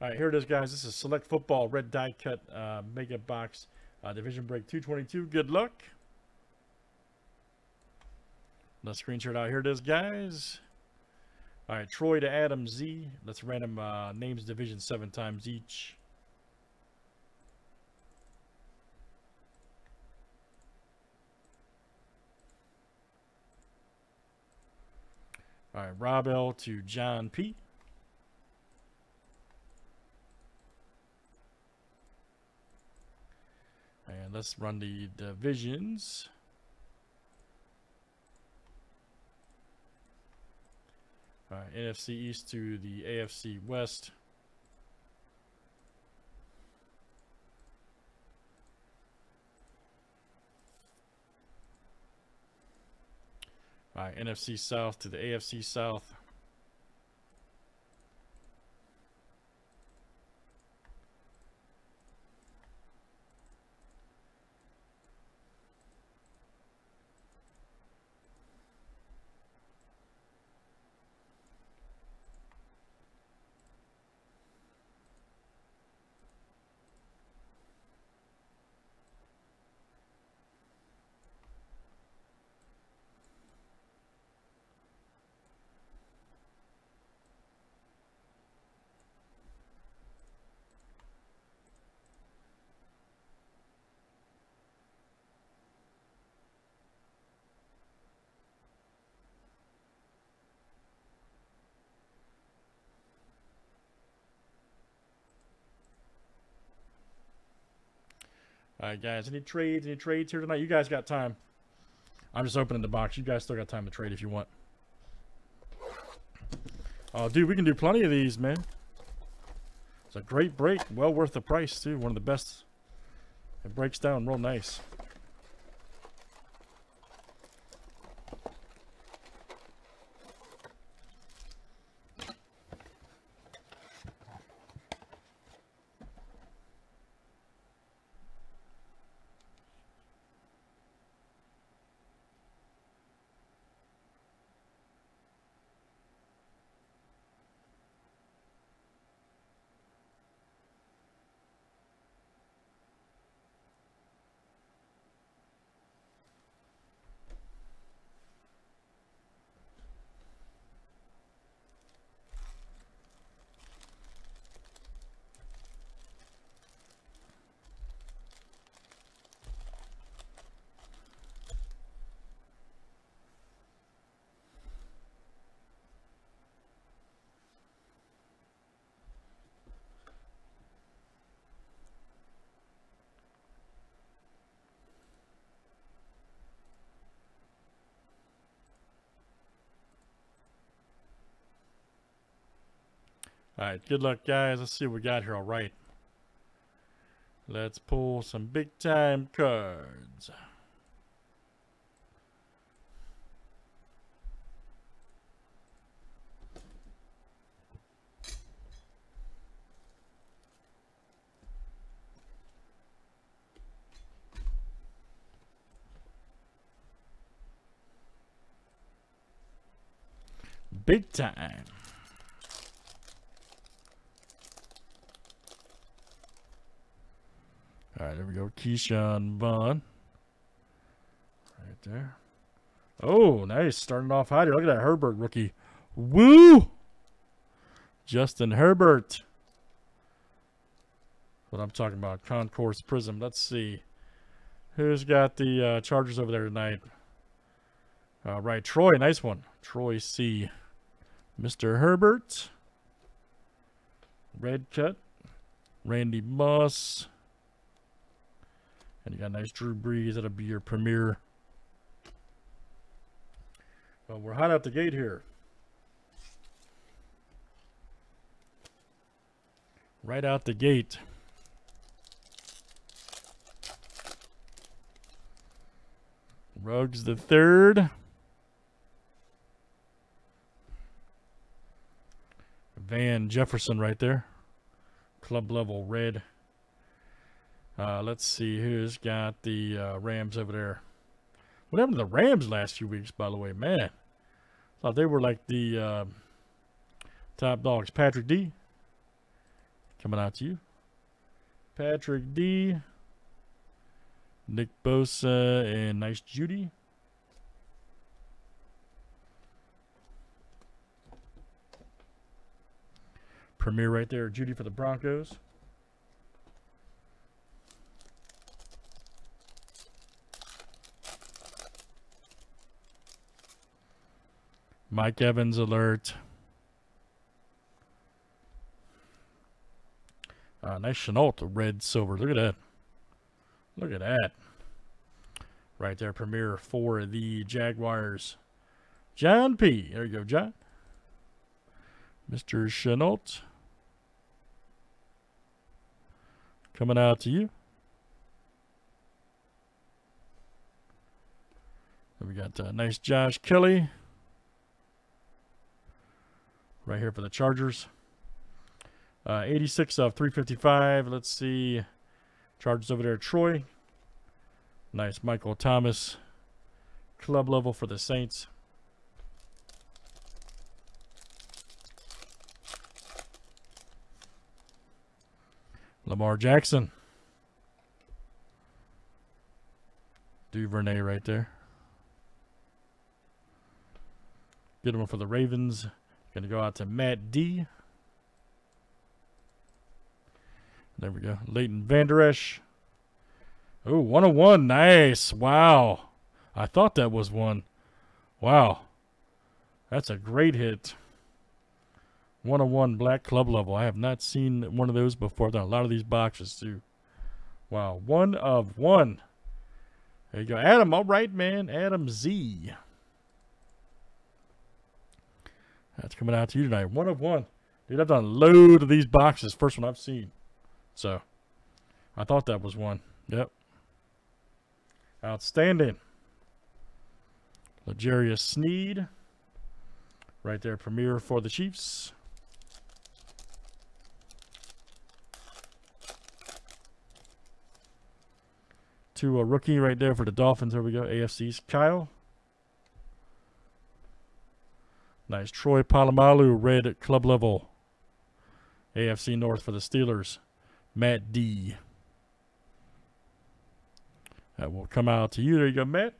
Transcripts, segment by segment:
All right, here it is, guys. This is Select Football Red Die Cut uh, Mega Box uh, Division Break 222. Good luck. Let's screenshot out. Here it is, guys. All right, Troy to Adam Z. Let's random uh, names division seven times each. All right, Rob L to John P. And let's run the divisions. All right, NFC East to the AFC West. All right, NFC South to the AFC South. All right, guys. Any trades? Any trades here tonight? You guys got time. I'm just opening the box. You guys still got time to trade if you want. Oh, dude, we can do plenty of these, man. It's a great break. Well worth the price, too. One of the best. It breaks down real nice. All right, good luck, guys. Let's see what we got here. All right. Let's pull some big time cards. Big time. All right, there we go. Ke'Shawn Vaughn. Right there. Oh, nice. Starting off here. Look at that Herbert rookie. Woo! Justin Herbert. What I'm talking about. Concourse Prizm. Let's see. Who's got the uh, Chargers over there tonight? All right, Troy. Nice one. Troy C. Mr. Herbert. Red cut. Randy Moss. And you got a nice Drew Brees. That'll be your premier. Well, we're hot out the gate here. Right out the gate. Ruggs the third. Van Jefferson right there. Club level red. Uh, let's see who's got the uh, Rams over there. What happened to the Rams last few weeks, by the way? Man, thought they were like the uh, top dogs. Patrick D. Coming out to you. Patrick D. Nick Bosa and Nice Jeudy. Premier right there, Jeudy for the Broncos. Mike Evans alert. Uh, nice Shenault, red silver. Look at that. Look at that. Right there, Premier for the Jaguars. John P. There you go, John. Mr. Shenault. Coming out to you. Then we got uh, nice Josh Kelley. Right here for the Chargers. Uh, 86 of 355. Let's see. Chargers over there. Troy. Nice Michael Thomas. Club level for the Saints. Lamar Jackson. Duvernay right there. Good one for the Ravens. To go out to Matt D. There we go. Leighton Vander Esch. Oh, 101. Nice. Wow. I thought that was one. Wow. That's a great hit. 101 black club level. I have not seen one of those before. There are a lot of these boxes, too. Wow. One of one. There you go. Adam, all right, man. Adam Z. That's coming out to you tonight. One of one. Dude, I've done a load of these boxes. First one I've seen. So, I thought that was one. Yep. Outstanding. L'Jarius Sneed. Right there, Premier for the Chiefs. To a rookie right there for the Dolphins. There we go. AFC's Kyle. Nice. Troy Polamalu, red club level. AFC North for the Steelers. Matt D. That will come out to you. There you go, Matt.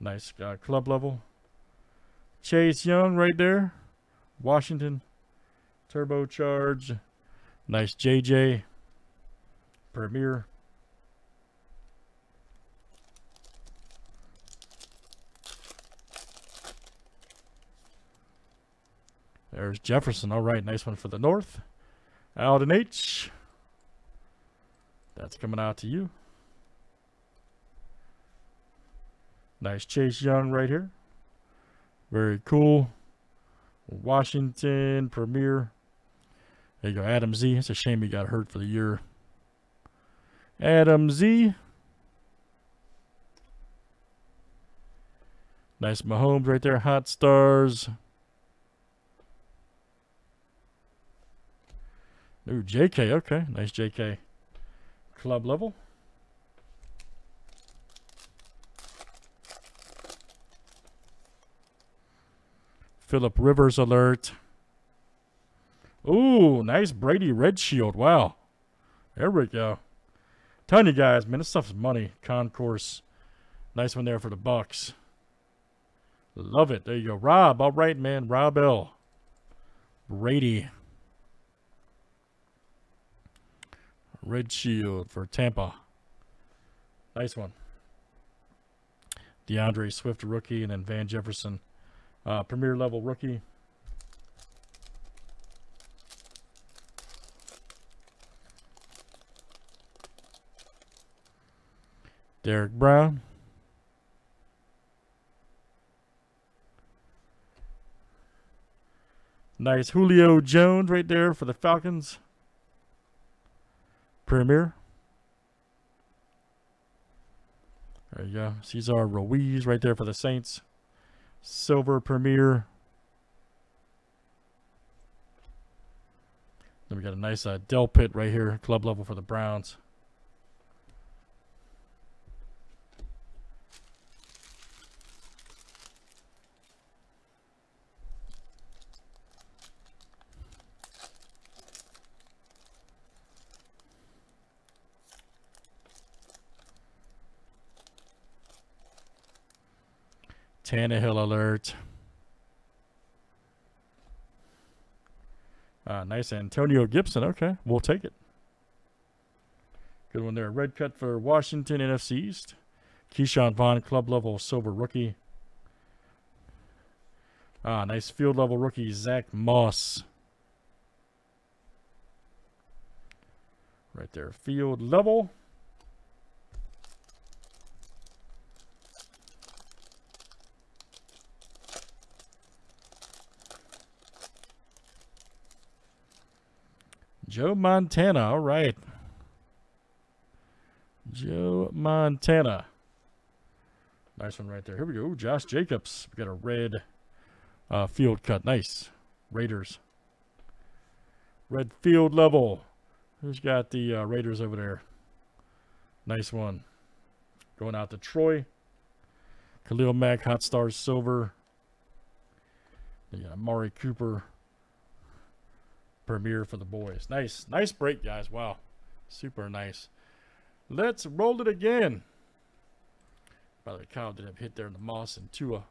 Nice uh, club level. Chase Young right there. Washington. Turbocharge. Nice JJ. Premier. There's Jefferson. All right, nice one for the North. Alden H. That's coming out to you. Nice Chase Young right here. Very cool. Washington Premier. There you go, Adam Z. It's a shame he got hurt for the year. Adam Z. Nice Mahomes right there. Hot Stars. Ooh, JK. Okay. Nice JK. Club level. Philip Rivers alert. Ooh, nice Brady Red Shield. Wow. There we go. Telling you guys, man, this stuff's money. Concourse. Nice one there for the Bucs. Love it. There you go. Rob. All right, man. Rob L. Brady. Red Shield for Tampa. Nice one. DeAndre Swift, rookie, and then Van Jefferson, uh, premier level rookie. Derrick Brown. Nice Julio Jones right there for the Falcons. Premier. There you go. Cesar Ruiz right there for the Saints. Silver Premier. Then we got a nice uh, Delpit right here, club level for the Browns. Tannehill alert. Ah, nice Antonio Gibson. Okay, we'll take it. Good one there. Red cut for Washington, NFC East. Ke'Shawn Vaughn, club level silver rookie. Ah, nice field level rookie, Zack Moss. Right there, field level. Joe Montana, all right. Joe Montana. Nice one right there. Here we go. Josh Jacobs. We got a red uh, field cut. Nice. Raiders. Red field level. Who's got the uh, Raiders over there? Nice one. Going out to Troy. Khalil Mack, Hot Stars Silver. Yeah, Amari Cooper. Premiere for the boys. Nice. Nice break, guys. Wow. Super nice. Let's roll it again. By the way, Kyle did have hit there in the Moss and Tua.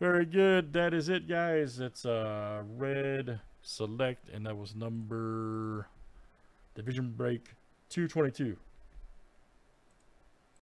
Very good. That is it, guys. It's a uh, red select, and that was number division break 222.